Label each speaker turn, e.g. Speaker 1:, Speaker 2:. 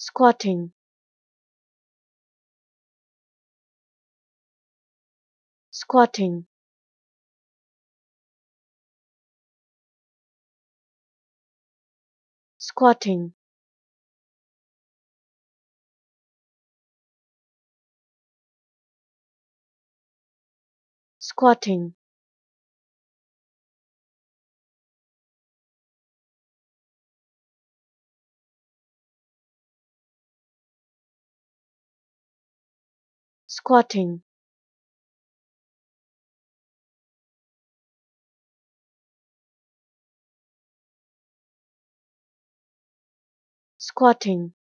Speaker 1: squatting. Squatting. Squatting. Squatting squatting. Squatting